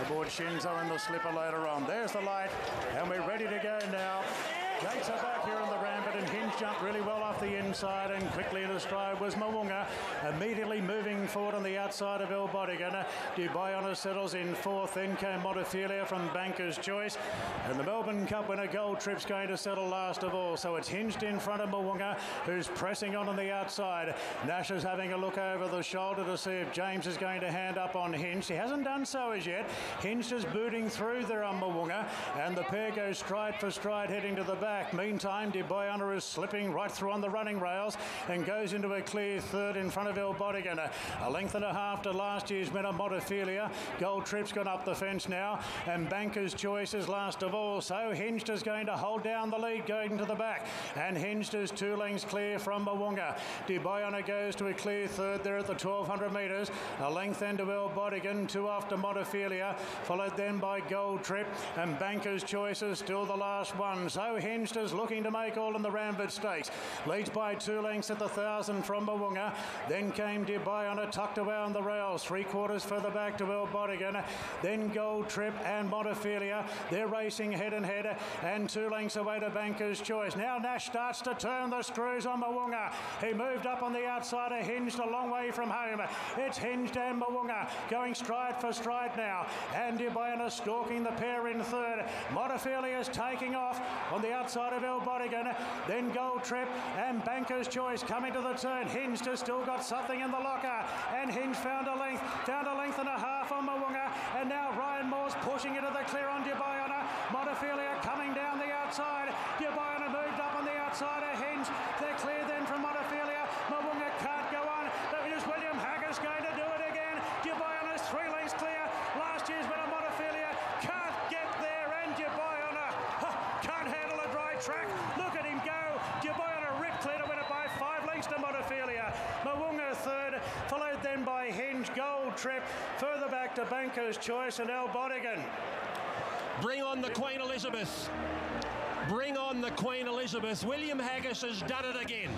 aboard Shinzo in the slipper later on. There's the light, and we're ready to go now. Gates are back here on the rampart and Hinge jumped really well off the inside and quickly in the stride was Mo'unga immediately moving forward on the outside of El Bodegon. Dubai settles in fourth then came Montefilia from Banker's Choice and the Melbourne Cup winner Gold Trip's going to settle last of all so it's hinged in front of Mo'unga who's pressing on on the outside. Nash is having a look over the shoulder to see if James is going to hand up on Hinge. He hasn't done so as yet. Hinge is booting through there on Mo'unga and the pair go stride for stride heading to the back. Meantime, Boyana is slipping right through on the running rails and goes into a clear third in front of El Bodegon. A length and a half to last year's winner, Montefilia. Gold Trip's gone up the fence now, and Banker's Choice is last of all. So Hinged is going to hold down the lead going to the back, and Hinged is two lengths clear from Mo'unga. Dubai Honour goes to a clear third there at the 1200 metres. A length then to El Bodegon, two after Montefilia, followed then by Gold Trip, and Banker's Choice is still the last one. So Hinged is looking to make all in the Ranvet Stakes. Leads by two lengths at the thousand from Mo'unga. Then came Dubai Honour tucked away on the rails. Three quarters further back to El Bodegon. Then Gold Trip and Montefilia. They're racing head and head and two lengths away to Banker's Choice. Now Nash starts to turn the screws on Mo'unga. He moved up on the outside, a hinged a long way from home. It's hinged and Mo'unga going stride for stride now. And Dubai stalking the pair in third. Montefilia is taking off on the outside outside of El Bodegon. Then Gold Trip and Banker's Choice coming to the turn. Hinge has still got something in the locker. And Hinge found a length, found a length and a half on Mo'unga. And now Ryan Moore's pushing into the clear on Dubai Honour. Montefilia coming down the outside. Dubai Honour moved up on the outside of Hinge. They're clear then from Montefilia. Mo'unga can't go on. But it is William Haggas going to do it again. Dubai Honour's three lengths clear. Last year's winner Montefilia can't get there. And Dubai Honour can't handle a dry track. Look at him go. Dubai Honour rip clear to win it by five lengths to Montefilia. Mo'unga third, followed then by Hinge Gold Trip. Further back to Banker's Choice and El Bodegon. Bring on the Queen Elizabeth. Bring on the Queen Elizabeth. William Haggas has done it again.